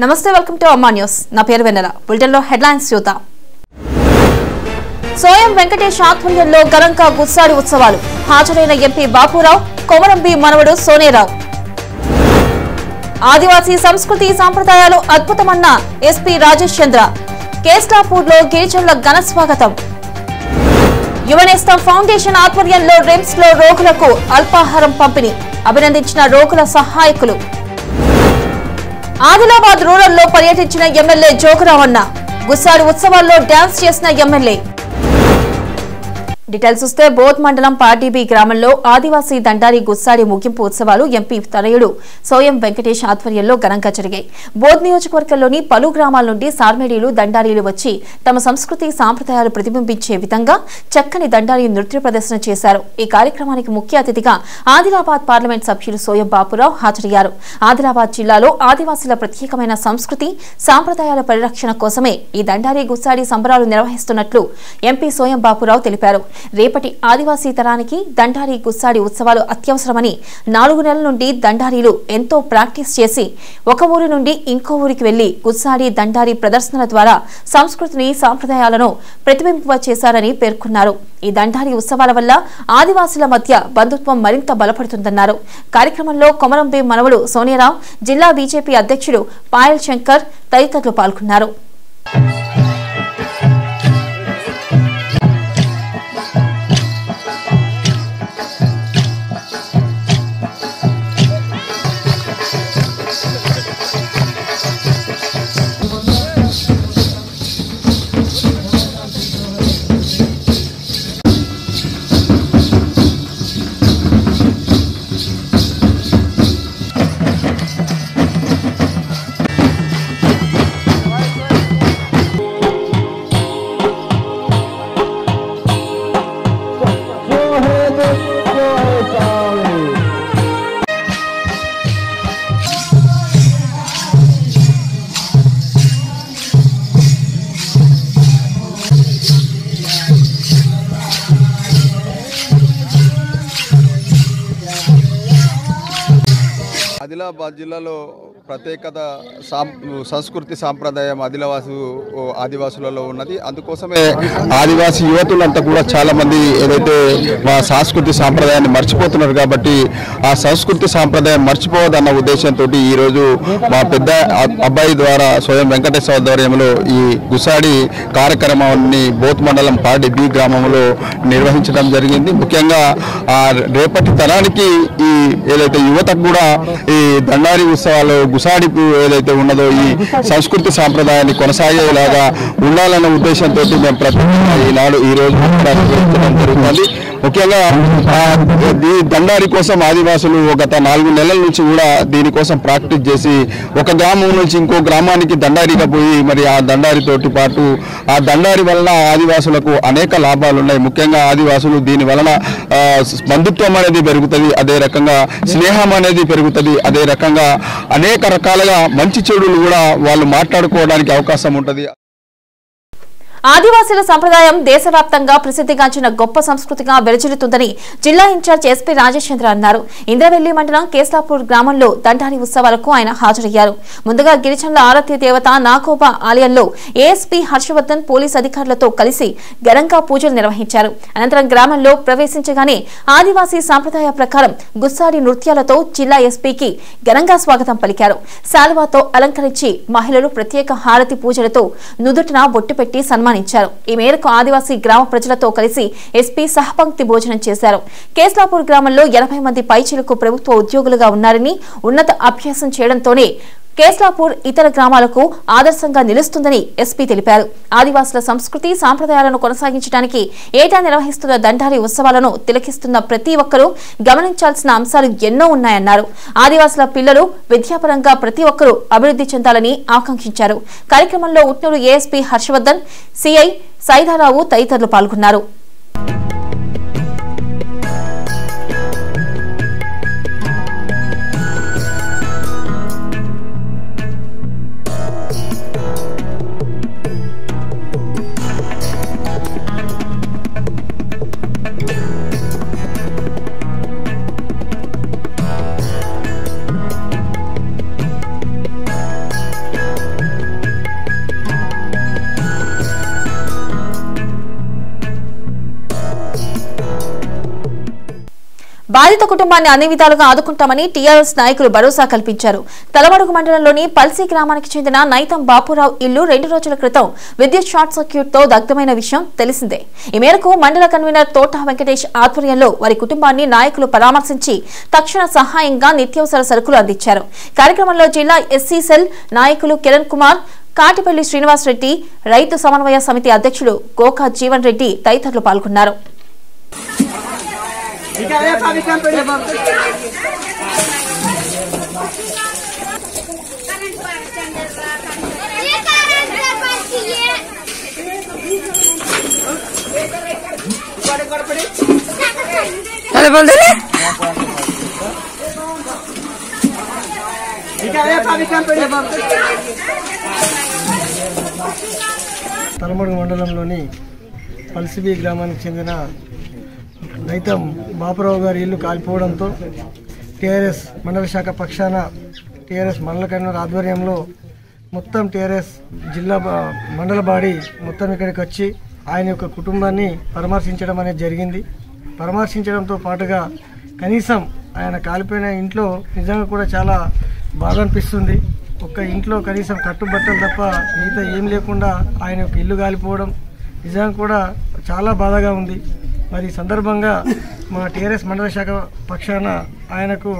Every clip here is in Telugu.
నమస్తే వెల్కమ్ టు అమ్మా న్యూస్. నా పేరు వెన్నెల. బులెటిన్లో హెడ్లైన్స్ చూద్దాం. సోయం వెంకటేష్ ఆధ్వర్యంలో ఘనంగా గుస్సాడి ఉత్సవాలు. హాజరైన ఎంపీ బాపురావు కొమరంబి మనవడు సోనేరావు. ఆదివాసీ సంస్కృతి సాంప్రదాయాలు అద్భుతమన్న ఎస్పీ రాజేష్ చంద్ర. కేస్లాపూర్లో గిరిజనుల ఘన స్వాగతం. యువనేస్తం ఫౌండేషన్ ఆధ్వర్యంలో రిమ్స్లో రోగులకు అల్పాహారం పంపిణీ. అభినందించిన రోగుల సహాయకులు. ఆదిలాబాద్ రూరల్లో పర్యటించిన ఎమ్మెల్యే జోగురావన్న గుస్సాడి ఉత్సవాల్లో డాన్స్ చేసిన ఎమ్మెల్యే డీటెయిల్స్ చూస్తే బోధ్ మండలం పార్టీబీ గ్రామంలో ఆదివాసీ దండారి గుస్సాడి ముగింపు ఉత్సవాలు ఎంపీ తనయుడు సోయం వెంకటేష్ ఆధ్వర్యంలో ఘనంగా జరిగాయి. బోధ్ నియోజకవర్గంలోని పలు గ్రామాల నుండి సార్మేడీలు దండారీలు వచ్చి తమ సంస్కృతి సాంప్రదాయాలు ప్రతిబింబించే విధంగా చక్కని దండారి నృత్య ప్రదర్శన చేశారు. ఈ కార్యక్రమానికి ముఖ్య అతిథిగా ఆదిలాబాద్ పార్లమెంట్ సభ్యులు సోయం బాపురావు హాజరయ్యారు. ఆదిలాబాద్ జిల్లాలో ఆదివాసీల ప్రత్యేకమైన సంస్కృతి సాంప్రదాయాల పరిరక్షణ కోసమే ఈ దండారి గుస్సాడి సంబరాలు నిర్వహిస్తున్నట్లు ఎంపీ సోయం బాపురావు తెలిపారు. రేపటి ఆదివాసీ తరానికి దండారి గుస్సాడి ఉత్సవాలు అత్యవసరమని నాలుగు నెలల నుండి దండారీలు ఎంతో ప్రాక్టీస్ చేసి ఒక ఊరి నుండి ఇంకో ఊరికి వెళ్ళి గుస్సాడి దండారి ప్రదర్శనల ద్వారా సంస్కృతిని సాంప్రదాయాలను ప్రతిబింబ చేశారని పేర్కొన్నారు. ఈ దండారి ఉత్సవాల వల్ల ఆదివాసుల మధ్య బంధుత్వం మరింత బలపడుతుందన్నారు. కార్యక్రమంలో కొమరంబి మనవడు సోనియారావు జిల్లా బీజేపీ అధ్యక్షుడు పాయల్ శంకర్ తదితరులు పాల్గొన్నారు. ఆదిలాబాద్ జిల్లాలో ప్రత్యేకత సాం సంస్కృతి సాంప్రదాయం ఆదివాసు ఆదివాసులలో ఉన్నది. అందుకోసమే ఆదివాసి యువతులంతా కూడా చాలా మంది ఏదైతే మా సాంస్కృతి సాంప్రదాయాన్ని మర్చిపోతున్నారు కాబట్టి ఆ సంస్కృతి సాంప్రదాయం మర్చిపోవద్దన్న ఉద్దేశంతో ఈరోజు మా పెద్ద అబ్బాయి ద్వారా స్వయం వెంకటేశ్వర ఆధ్వర్యంలో ఈ గుసాడి కార్యక్రమాన్ని బోత్ మండలం పాడి బి గ్రామంలో నిర్వహించడం జరిగింది. ముఖ్యంగా ఆ రేపటి తరానికి ఈ ఏదైతే యువతకు కూడా ఈ దండారి ఉత్సవాలు గుసాడి ఏదైతే ఉన్నదో ఈ సంస్కృతి సాంప్రదాయాన్ని కొనసాగేలాగా ఉండాలన్న ఉద్దేశంతో మేము ప్రత్యేకంగా ఈనాడు ఈ రోజు జరుగుతుంది. ముఖ్యంగా ఈ దండారి కోసం ఆదివాసులు గత నాలుగు నెలల నుంచి కూడా దీనికోసం ప్రాక్టీస్ చేసి ఒక గ్రామం నుంచి ఇంకో గ్రామానికి దండారిగా పోయి మరి ఆ దండారితో పాటు ఆ దండారి వలన ఆదివాసులకు అనేక లాభాలు ఉన్నాయి. ముఖ్యంగా ఆదివాసులు దీని వలన బంధుత్వం అనేది పెరుగుతుంది అదే రకంగా స్నేహం అనేది పెరుగుతుంది అదే రకంగా అనేక రకాలుగా మంచి చెడులు కూడా వాళ్ళు మాట్లాడుకోవడానికి అవకాశం ఉంటుంది. ఆదివాసీల సంప్రదాయం దేశవ్యాప్తంగా ప్రసిద్ధిగాంచిన గొప్ప సంస్కృతిగా వెలజిల్లుతుందని జిల్లా ఇన్ఛార్జ్ ఎస్పీ రాజేశ్చంద్ర అన్నారు. ఇంద్రవెల్లి మండలం కేస్లాపూర్ గ్రామంలో దండాని ఉత్సవాలకు ఆయన హాజరయ్యారు. ముందుగా గిరిజనుల ఆరాధ్య దేవత నాకోబా ఆలయంలో ఏఎస్పీ హర్షవర్ధన్ పోలీస్ అధికారులతో కలిసి ఘనంగా పూజలు నిర్వహించారు. అనంతరం గ్రామంలో ప్రవేశించగానే ఆదివాసీ సాంప్రదాయ ప్రకారం గుస్సాడి నృత్యాలతో జిల్లా ఎస్పీకి ఘనంగా స్వాగతం పలికారు. శాలువాతో అలంకరించి మహిళలు ప్రత్యేక హారతి పూజలతో నుదుటిన బొట్టు పెట్టి సన్మానించారు. ఈ మేరకు ఆదివాసీ గ్రామ ప్రజలతో కలిసి ఎస్పీ సహపంక్తి భోజనం చేశారు. కేస్లాపూర్ గ్రామంలో ఎనభై మంది పైచిలకు ప్రభుత్వ ఉద్యోగులుగా ఉన్నారని ఉన్నత అభ్యాసం చేయడంతోనే కేస్లాపూర్ ఇతర గ్రామాలకు ఆదర్శంగా నిలుస్తుందని ఎస్పీ తెలిపారు. ఆదివాసుల సంస్కృతి సాంప్రదాయాలను కొనసాగించడానికి ఏటా నిర్వహిస్తున్న దండారి ఉత్సవాలను తిలకిస్తున్న ప్రతి ఒక్కరూ గమనించాల్సిన అంశాలు ఎన్నో ఉన్నాయన్నారు. ఆదివాసుల పిల్లలు విద్యాపరంగా ప్రతి ఒక్కరూ అభివృద్ధి చెందాలని ఆకాంక్షించారు. కార్యక్రమంలో ఉట్నూరు ఏఎస్పీ హర్షవర్ధన్ సిఐ సైదారావు తదితరులు పాల్గొన్నారు. బాధిత కుటుంబాన్ని అన్ని విధాలుగా ఆదుకుంటామని టీఆర్ఎస్ నాయకులు భరోసా కల్పించారు. తలమడుగు మండలంలోని పల్సి గ్రామానికి చెందిన నైతం బాపురావు ఇల్లు రెండు రోజుల క్రితం విద్యుత్ షార్ట్ సర్క్యూట్తో దగ్ధమైన విషయం తెలిసిందే. ఈ మేరకు మండల కన్వీనర్ తోట వెంకటేష్ ఆధ్వర్యంలో వారి కుటుంబాన్ని నాయకులు పరామర్శించి తక్షణ సహాయంగా నిత్యావసర సరుకులు అందించారు. కార్యక్రమంలో జిల్లా ఎస్సీ సెల్ నాయకులు కిరణ్ కుమార్ కాటిపల్లి శ్రీనివాస్ రెడ్డి రైతు సమన్వయ సమితి అధ్యక్షులు గోకా జీవన్ రెడ్డి తదితరులు పాల్గొన్నారు. అదే బోల్ దే తలమడుగు మండలంలోని పల్సిబి గ్రామానికి చెందిన నైతం బాపురావు గారి ఇల్లు కాలిపోవడంతో టీఆర్ఎస్ మండల శాఖ పక్షాన టీఆర్ఎస్ మండల కన్వీనర్ ఆధ్వర్యంలో మొత్తం టీఆర్ఎస్ జిల్లా మండల బాడీ మొత్తం ఇక్కడికి వచ్చి ఆయన యొక్క కుటుంబాన్ని పరామర్శించడం అనేది జరిగింది. పరామర్శించడంతో పాటుగా కనీసం ఆయన కాలిపోయిన ఇంట్లో నిజంగా కూడా చాలా బాధ అనిపిస్తుంది. ఒక్క ఇంట్లో కనీసం కట్టుబట్టలు తప్ప మిగతా ఏం లేకుండా ఆయన యొక్క ఇల్లు కాలిపోవడం నిజంగా కూడా చాలా బాధగా ఉంది. మరి ఈ సందర్భంగా మా టీఆర్ఎస్ మండల శాఖ పక్షాన ఆయనకు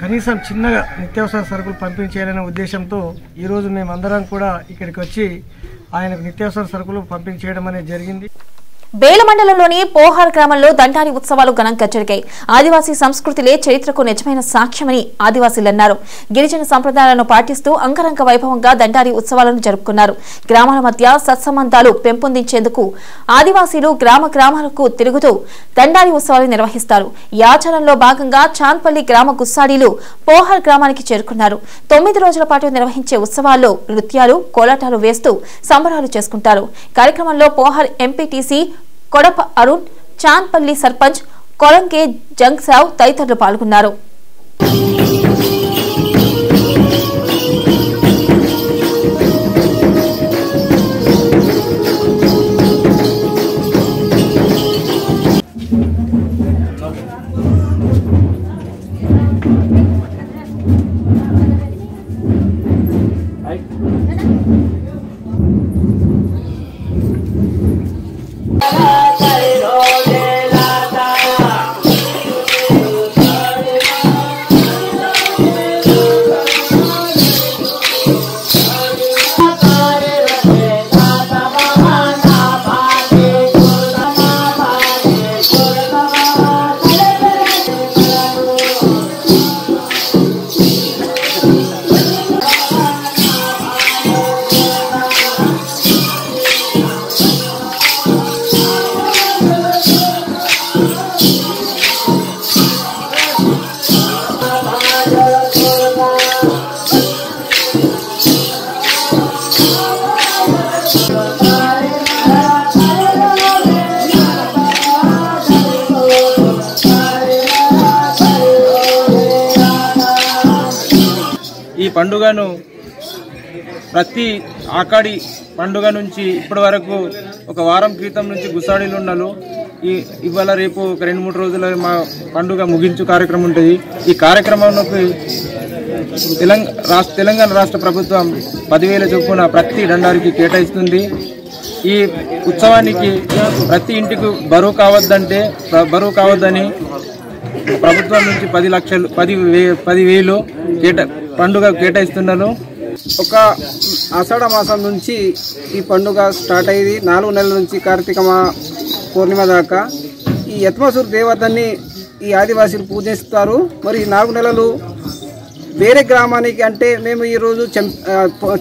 కనీసం చిన్నగా నిత్యావసర సరుకులు పంపించేయాలనే ఉద్దేశంతో ఈరోజు మేమందరం కూడా ఇక్కడికి వచ్చి ఆయనకు నిత్యావసర సరుకులు పంపించేయడం అనేది జరిగింది. బేల మండలంలోని పోహార్ గ్రామంలో దండారి ఉత్సవాలు ఘనంగా జరిగాయి. ఆదివాసీ సంస్కృతిలే చరిత్రకు నిజమైన సాక్ష్యమని ఆదివాసీలు అన్నారు. గిరిజన సంప్రదాయాలను పాటిస్తూ అంగరంగ వైభవంగా దండారి ఉత్సవాలను జరుపుకున్నారు. గ్రామాల మధ్య సత్సంబంధాలు పెంపొందించేందుకు ఆదివాసీలు గ్రామ గ్రామాలకు తిరుగుతూ దండారి ఉత్సవాలు నిర్వహిస్తారు. ఈ ఆచారంలో భాగంగా చాన్పల్లి గ్రామ గుస్సాడీలు పోహార్ గ్రామానికి చేరుకున్నారు. తొమ్మిది రోజుల పాటు నిర్వహించే ఉత్సవాల్లో నృత్యాలు కోలాటాలు వేస్తూ సంబరాలు చేసుకుంటారు. కార్యక్రమంలో పోహార్ ఎంపీటీసీ కొడప అరుణ్ చాంద్పల్లి సర్పంచ్ కొలంకే జంగ్సావ్ తదితరులు పాల్గొన్నారు. పండుగను ప్రతి ఆకాడి పండుగ నుంచి ఇప్పటి వరకు ఒక వారం క్రితం నుంచి గుసాడీలు గుసాడిలున్నలు ఈ ఇవాళ రేపు ఒక రెండు మూడు రోజుల మా పండుగ ముగించు కార్యక్రమం ఉంటుంది. ఈ కార్యక్రమంలోకి తెలంగాణ రాష్ట్ర తెలంగాణ రాష్ట్ర ప్రభుత్వం పదివేల చొప్పున ప్రతి దండారికి కేటాయిస్తుంది. ఈ ఉత్సవానికి ప్రతి ఇంటికి బరువు కావద్దంటే బరువు కావద్దని ప్రభుత్వం నుంచి పది లక్షలు పది వే పది వేలు కేటా పండుగ కేటాయిస్తున్నారు. ఒక ఆషాఢ మాసం నుంచి ఈ పండుగ స్టార్ట్ అయ్యింది. నాలుగు నెలల నుంచి కార్తీక మా పూర్ణిమ దాకా. ఈ యత్మసూరు దేవతని ఈ ఆదివాసీలు పూజిస్తారు. మరి నాలుగు నెలలు వేరే గ్రామానికి అంటే మేము ఈరోజు చెం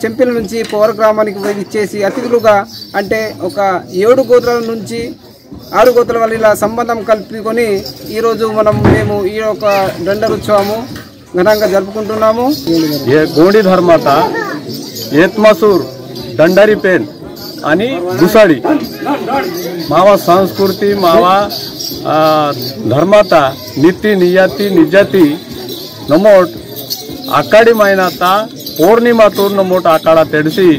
చెంపిల నుంచి పౌర గ్రామానికి ఇచ్చేసి అతిథులుగా అంటే ఒక ఏడు గోత్రాల నుంచి ఆరు గోత్రాల వల్ల ఇలా సంబంధం కలుపుకొని ఈరోజు మనం మేము ఈ యొక్క దండరుత్సవము ఘనంగా జరుపుకుంటున్నాము. ఏ గోడి ధర్మాత ఏత్మసూర్ దండరిపేన్ అని గుసాడి. మావ సంస్కృతి మావ ధర్మాత నితి నియతి నిజతి నమోట్ అక్కడి మైనత పౌర్ణిమ నమోట్ అక్కడ తెలిసి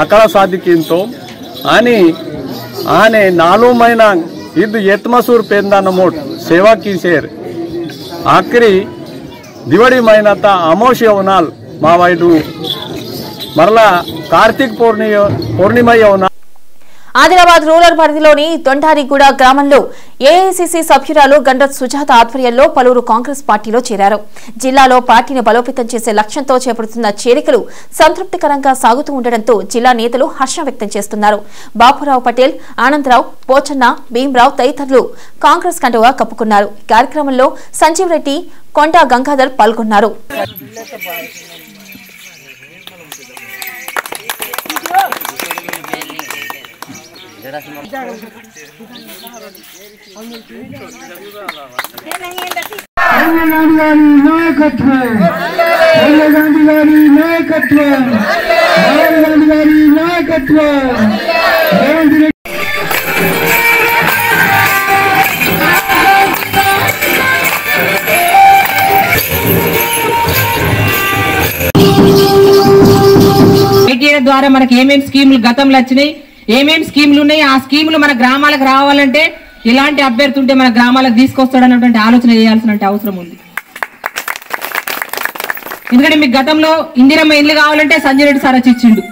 అక్కడ సాధికింతో అని ఆనే నాలుగు మైనా ఇది ఎత్మసూర్ పేందా నమోట్ సేవా కీసేర్ ఆఖరి ದಿವಡಿಮೈನತ್ತ ಅಮಾವಾಸ್ಯವನಾಲ್ ಮಾವಾಯ್ದು ಮರಲ ಕಾರ್ತಿಕ್ ಪೌರ್ಣಿಯ ಪೌರ್ಣಿಮಯ್ಯವನ ఆదిలాబాద్ రూరల్ పరిధిలోని దొండారిగూడ గ్రామంలో ఏఐసిసి సభ్యురాలు గండ్రత్ సుజాత ఆధ్వర్యంలో పలువురు కాంగ్రెస్ పార్టీలో చేరారు. జిల్లాలో పార్టీని బలోపేతం చేసే లక్ష్యంతో చేపడుతున్న చేరికలు సంతృప్తికరంగా సాగుతూ ఉండడంతో జిల్లా నేతలు హర్షం వ్యక్తం చేస్తున్నారు. బాపురావు పటేల్ ఆనందరావు పోచన్న భీమరావు తదితరులు కాంగ్రెస్ కండువా కప్పుకున్నారు. కార్యక్రమంలో సంజీవ్ రెడ్డి కొండా గంగాధర్ పాల్గొన్నారు. గాంధీ గారి నాయకత్వం రాహుల్ గాంధీ గారి నాయకత్వం రాహుల్ గాంధీ గారి నాయకత్వం ద్వారా మనకి ఏమేమి స్కీములు గతంలో వచ్చినాయి ఏమేమి స్కీములు ఉన్నాయి ఆ స్కీములు మన గ్రామాలకు రావాలంటే ఇలాంటి అభ్యర్థి ఉంటే మన గ్రామాలకు తీసుకొస్తాడన్నటువంటి ఆలోచన చేయాల్సిన అవసరం ఉంది. ఎందుకంటే మీకు గతంలో ఇందిరమ్మ ఇల్లు కావాలంటే సంజయ్ రెడ్డి సార్ వచ్చి ఇచ్చిండు.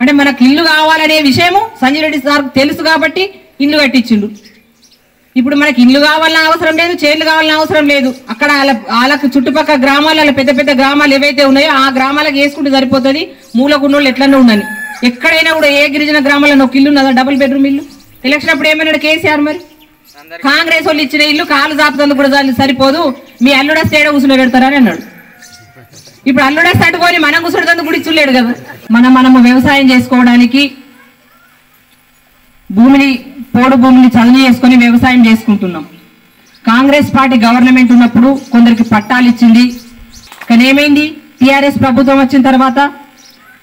అంటే మనకు ఇల్లు కావాలనే విషయము సంజయ్ రెడ్డి సార్ తెలుసు కాబట్టి ఇల్లు కట్టించిండు. ఇప్పుడు మనకి ఇల్లు కావాలన్న అవసరం లేదు చేర్లు కావాలన్న అవసరం లేదు. అక్కడ వాళ్ళ వాళ్ళకు చుట్టుపక్కల గ్రామాలు వాళ్ళ పెద్ద పెద్ద గ్రామాలు ఏవైతే ఉన్నాయో ఆ గ్రామాలకు వేసుకుంటే సరిపోతుంది. మూలకున్నోళ్ళు ఎట్లన్నా ఉండని ఎక్కడైనా కూడా ఏ గిరిజన గ్రామాల్లో ఒక ఇల్లు ఉన్నదా? డబుల్ బెడ్రూమ్ ఇల్లు? ఎలక్షన్ అప్పుడు ఏమన్నాడు కేసీఆర్ మరి? కాంగ్రెస్ వాళ్ళు ఇచ్చిన ఇల్లు కాలు జాపుతందుకు కూడా సరిపోదు. మీ అల్లుడా స్టేడ కూర్చుని పెడతారని అన్నాడు. ఇప్పుడు అల్లుడే తట్టుకొని మనం కూర్చుంటుంది కూడా ఇచ్చులేడు కదా. మనం మనము వ్యవసాయం చేసుకోవడానికి భూమిని పోడు భూమిని చదును చేసుకుని వ్యవసాయం చేసుకుంటున్నాం. కాంగ్రెస్ పార్టీ గవర్నమెంట్ ఉన్నప్పుడు కొందరికి పట్టాలు ఇచ్చింది. కానీ ఏమైంది? టిఆర్ఎస్ ప్రభుత్వం వచ్చిన తర్వాత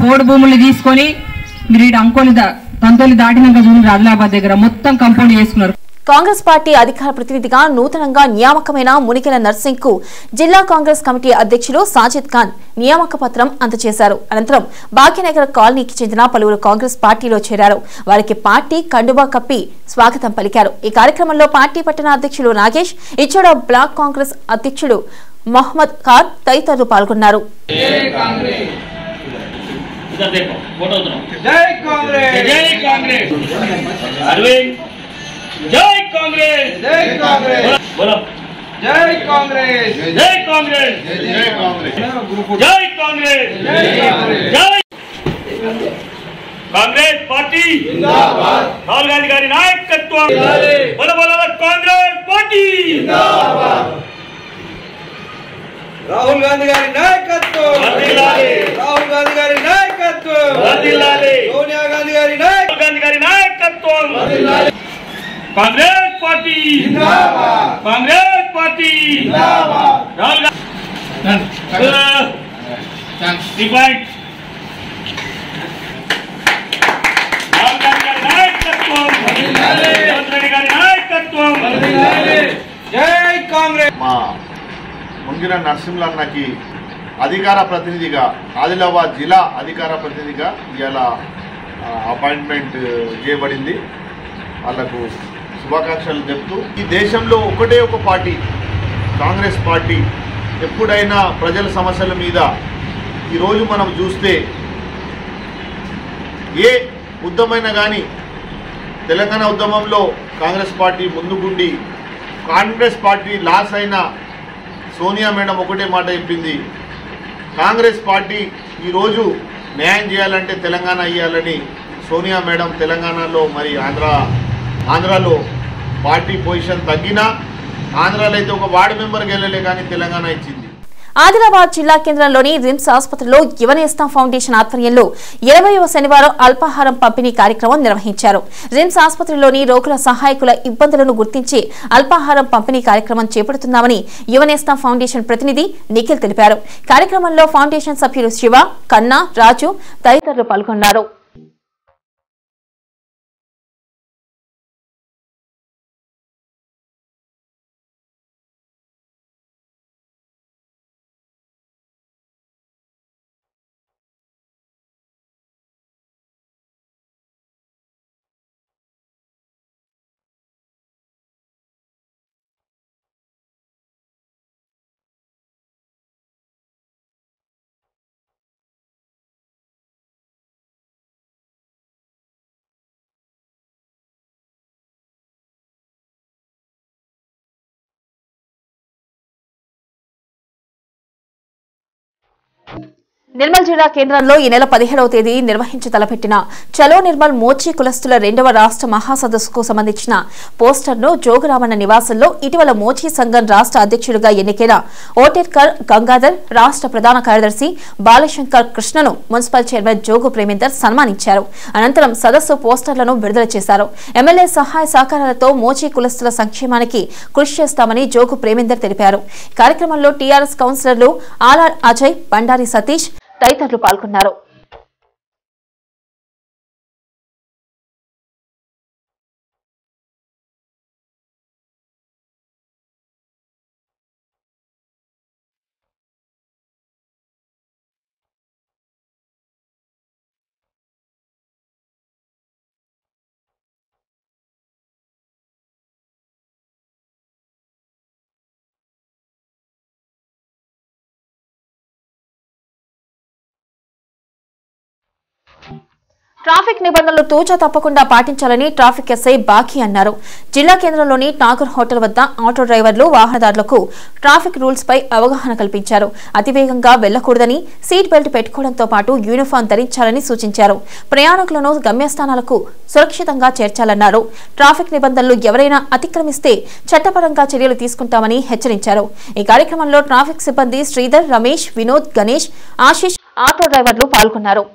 పోడు భూముల్ని తీసుకొని మీరు ఇటు అంకోలి తంతోలి దాటినాక చూడండి ఆదిలాబాద్ దగ్గర మొత్తం కంపౌండ్ చేసుకున్నారు. కాంగ్రెస్ పార్టీ అధికార ప్రతినిధిగా నూతనంగా నియామకమైన మునికెల నర్సింగ్కు జిల్లా కాంగ్రెస్ కమిటీ అధ్యక్షులు సాజిద్ ఖాన్ నియామక పత్రం అందజేశారు. అనంతరం భాగ్యనగర్ కాలనీకి చెందిన పలువురు కాంగ్రెస్ పార్టీలో చేరారు. వారికి పార్టీ కండుబా కప్పి స్వాగతం పలికారు. ఈ కార్యక్రమంలో పార్టీ పట్టణ అధ్యక్షులు నాగేష్ ఇచ్చోడ బ్లాక్ కాంగ్రెస్ అధ్యక్షుడు మహమ్మద్ ఖాన్ తదితరులు పాల్గొన్నారు. అరవింద్ जय कांग्रेस। जय कांग्रेस। बोलो। जय कांग्रेस। जय कांग्रेस। जय कांग्रेस। जय कांग्रेस। जय कांग्रेस। पार्टी। राहुल गांधी गारी नायकत्व बोलो बोलो कांग्रेस पार्टी। राहुल गांधी गारी नायकत्व। राहुल गांधी गारी नायकत्व। सोनिया गांधी गारी नायक। गांधी गारी नायकत्व। కాంగ్రెస్ పార్టీ. కాంగ్రెస్ పార్టీ. రాహుల్ గాంధీ మా ముంగిన నరసింహన్నకి అధికార ప్రతినిధిగా ఆదిలాబాద్ జిల్లా అధికార ప్రతినిధిగా ఇవాళ అపాయింట్మెంట్ చేయబడింది. వాళ్ళకు శుభాకాంక్షలు చెప్తూ ఈ దేశంలో ఒకటే ఒక పార్టీ కాంగ్రెస్ పార్టీ. ఎప్పుడైనా ప్రజల సమస్యల మీద ఈరోజు మనం చూస్తే ఏ ఉద్యమైనా కానీ తెలంగాణ ఉద్యమంలో కాంగ్రెస్ పార్టీ ముందుకుండి కాంగ్రెస్ పార్టీ లాస్ అయిన సోనియా మేడం ఒకటే మాట చెప్పింది. కాంగ్రెస్ పార్టీ ఈరోజు న్యాయం చేయాలంటే తెలంగాణ ఇవ్వాలని సోనియా మేడం తెలంగాణలో మరి ఆంధ్ర ఆంధ్రాలో పార్టీ పొజిషన్ తగ్గినా ఆంధ్రాలో అయితే ఒక వార్డు మెంబర్కి వెళ్ళలే కానీ తెలంగాణ ఇచ్చింది. ఆదిలాబాద్ జిల్లా కేంద్రంలోని రిమ్స్ ఆసుపత్రిలో యువనేస్తా ఫౌండేషన్ ఆధ్వర్యంలో ఇరవైవ శనివారం అల్పాహారం పంపిణీ కార్యక్రమం నిర్వహించారు. రిమ్స్ ఆసుపత్రిలోని రోగుల సహాయకుల ఇబ్బందులను గుర్తించి అల్పాహారం పంపిణీ కార్యక్రమం చేపడుతున్నామని యువనేస్తా ఫౌండేషన్ ప్రతినిధి నిఖిల్ తెలిపారు. కార్యక్రమంలో ఫౌండేషన్ సభ్యులు శివ కన్నా రాజు తదితరులు పాల్గొన్నారు. నిర్మల్ జిల్లా కేంద్రంలో ఈ నెల పదిహేడవ తేదీ నిర్వహించి తలపెట్టిన చలో నిర్మల్ మోచి కులస్తుల రెండవ రాష్ట్ర మహాసదస్సుకు సంబంధించిన పోస్టర్ను జోగురామన్న నివాసంలో ఇటీవల మోచి సంఘం రాష్ట్ర అధ్యక్షుడిగా ఎన్నికైన ఓటేర్కర్ గంగాధర్ రాష్ట్ర ప్రధాన కార్యదర్శి బాలశంకర్ కృష్ణను మున్సిపల్ చైర్మన్ జోగు ప్రేమేందర్ సన్మానించారు. అనంతరం సదస్సు పోస్టర్లను విడుదల చేశారు. ఎమ్మెల్యే సహాయ సహకారాలతో మోచి కులస్తుల సంక్షేమానికి కృషి చేస్తామని జోగు ప్రేమేందర్ తెలిపారు. కార్యక్రమంలో టీఆర్ఎస్ కౌన్సిలర్లు ఆర్ఆర్ అజయ్ బండారి సతీష్ తదితరులు పాల్గొన్నారు. ట్రాఫిక్ నిబంధనలు తూచా తప్పకుండా పాటించాలని ట్రాఫిక్ ఎస్ఐ బాకీ అన్నారు. జిల్లా కేంద్రంలోని ఠాగూర్ హోటల్ వద్ద ఆటో డ్రైవర్లు వాహనదారులకు ట్రాఫిక్ రూల్స్ పై అవగాహన కల్పించారు. అతివేగంగా వెళ్ళకూడదని సీట్ బెల్ట్ పెట్టుకోవడంతో పాటు యూనిఫామ్ ధరించాలని సూచించారు. ప్రయాణికులను గమ్యస్థానాలకు సురక్షితంగా చేర్చాలన్నారు. ట్రాఫిక్ నిబంధనలు ఎవరైనా అతిక్రమిస్తే చట్టపరంగా చర్యలు తీసుకుంటామని హెచ్చరించారు. ఈ కార్యక్రమంలో ట్రాఫిక్ సిబ్బంది శ్రీధర్ రమేష్ వినోద్ గణేష్ ఆశిష్ ఆటో డ్రైవర్లు పాల్గొన్నారు.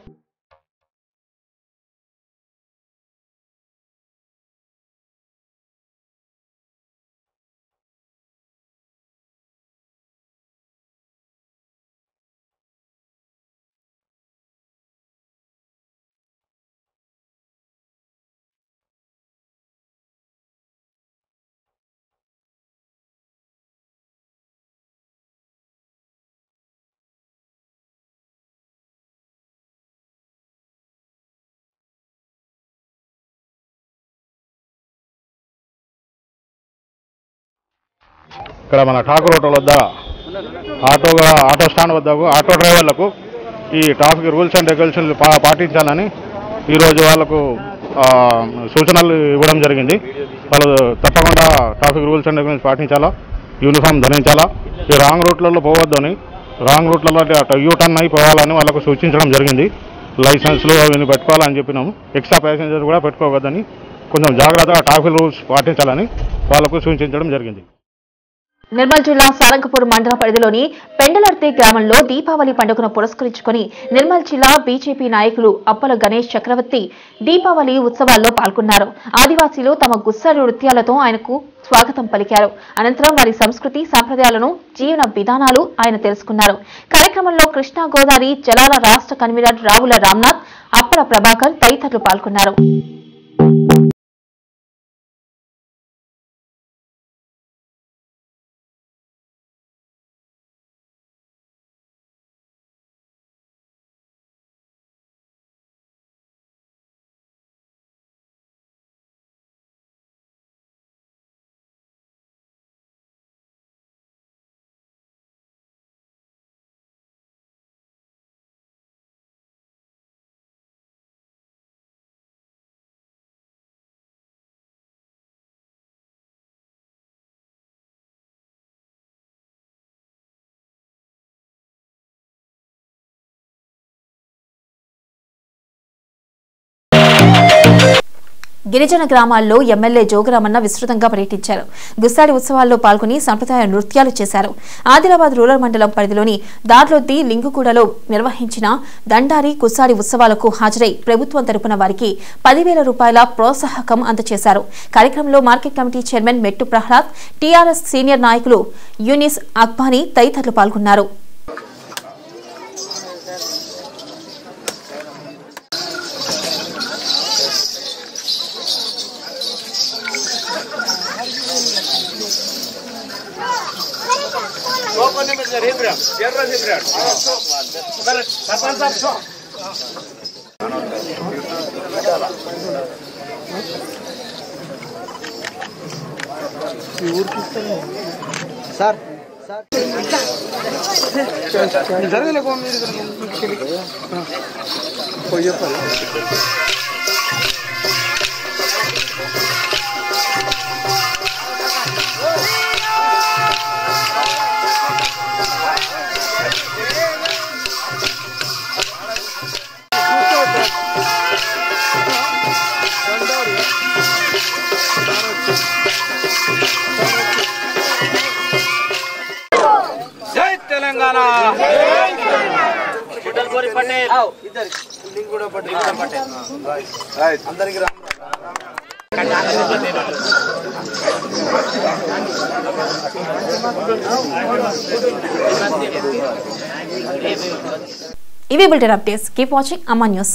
ఇక్కడ మన ఠాకూర్ హోటల్ వద్ద ఆటో ఆటో స్టాండ్ వద్దకు ఆటో డ్రైవర్లకు ఈ ట్రాఫిక్ రూల్స్ అండ్ రెగ్యులేషన్లు పాటించాలని ఈరోజు వాళ్ళకు సూచనలు ఇవ్వడం జరిగింది. వాళ్ళు తప్పకుండా ట్రాఫిక్ రూల్స్ అండ్ రెగ్యులేషన్స్ పాటించాలా? యూనిఫామ్ ధరించాలా? ఈ రాంగ్ రూట్లలో పోవద్దని రాంగ్ రూట్లలో అటు యూ టర్న్ అయి పోవాలని వాళ్ళకు సూచించడం జరిగింది. లైసెన్స్లు అవన్నీ పెట్టుకోవాలని చెప్పినాము. ఎక్స్ట్రా ప్యాసింజర్ కూడా పెట్టుకోవద్దని కొంచెం జాగ్రత్తగా ట్రాఫిక్ రూల్స్ పాటించాలని వాళ్ళకు సూచించడం జరిగింది. నిర్మల్ జిల్లా సారంగపూర్ మండల పరిధిలోని పెండలర్తి గ్రామంలో దీపావళి పండుగను పురస్కరించుకొని నిర్మల్ జిల్లా బీజేపీ నాయకులు అప్పల గణేష్ చక్రవర్తి దీపావళి ఉత్సవాల్లో పాల్గొన్నారు. ఆదివాసీలు తమ గుస్సాడు నృత్యాలతో ఆయనకు స్వాగతం పలికారు. అనంతరం వారి సంస్కృతి సంప్రదాయాలను జీవన విధానాలు ఆయన తెలుసుకున్నారు. కార్యక్రమంలో కృష్ణా గోదావరి జలాల రాష్ట్ర కన్వీనర్ రావుల రామ్నాథ్ అప్పల ప్రభాకర్ తదితరులు పాల్గొన్నారు. గిరిజన గ్రామాల్లో ఎమ్మెల్యే జోగురామన్న విస్తృతంగా పర్యటించారు. గుస్సాడి ఉత్సవాల్లో పాల్గొని సంప్రదాయ నృత్యాలు చేశారు. ఆదిలాబాద్ రూరల్ మండలం పరిధిలోని దార్లొద్ది లింగుకూడలో నిర్వహించిన దండారి గుస్సాడి ఉత్సవాలకు హాజరై ప్రభుత్వం తరపున వారికి పదివేల రూపాయల ప్రోత్సాహకం అందజేశారు కార్యక్రమంలో market committee chairman Mettu Prahlad TRS senior నాయకులు యూనిస్ అక్బానీ తదితరులు పాల్గొన్నారు. సార్ పోయి చెప్పాలి తెలంగాణ గుడ్డల్పూరి పటేల్ అందరికి ఇవి బులెటిన్ అప్డేట్స్ కీప్ వాచింగ్ అమా న్యూస్.